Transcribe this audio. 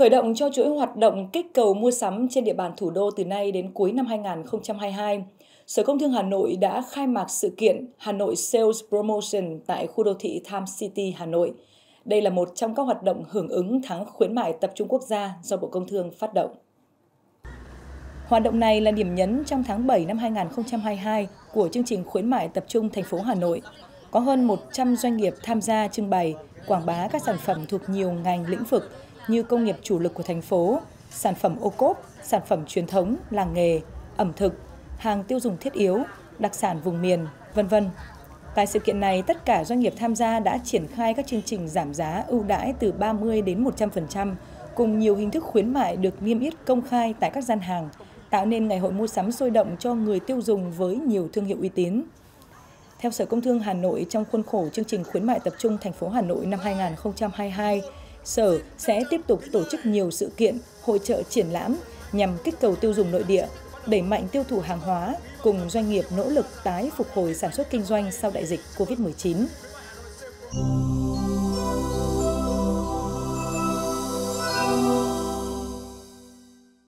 Khởi động cho chuỗi hoạt động kích cầu mua sắm trên địa bàn thủ đô từ nay đến cuối năm 2022, Sở Công Thương Hà Nội đã khai mạc sự kiện Hà Nội Sales Promotion tại khu đô thị Times City, Hà Nội. Đây là một trong các hoạt động hưởng ứng tháng khuyến mại tập trung quốc gia do Bộ Công Thương phát động. Hoạt động này là điểm nhấn trong tháng 7 năm 2022 của chương trình khuyến mại tập trung thành phố Hà Nội. Có hơn 100 doanh nghiệp tham gia trưng bày, quảng bá các sản phẩm thuộc nhiều ngành lĩnh vực như công nghiệp chủ lực của thành phố, sản phẩm ô cốp, sản phẩm truyền thống, làng nghề, ẩm thực, hàng tiêu dùng thiết yếu, đặc sản vùng miền, vân vân. Tại sự kiện này, tất cả doanh nghiệp tham gia đã triển khai các chương trình giảm giá ưu đãi từ 30 đến 100%, cùng nhiều hình thức khuyến mại được niêm yết công khai tại các gian hàng, tạo nên ngày hội mua sắm sôi động cho người tiêu dùng với nhiều thương hiệu uy tín. Theo Sở Công Thương Hà Nội, trong khuôn khổ chương trình khuyến mại tập trung thành phố Hà Nội năm 2022, Sở sẽ tiếp tục tổ chức nhiều sự kiện, hội trợ triển lãm nhằm kích cầu tiêu dùng nội địa, đẩy mạnh tiêu thụ hàng hóa, cùng doanh nghiệp nỗ lực tái phục hồi sản xuất kinh doanh sau đại dịch COVID-19.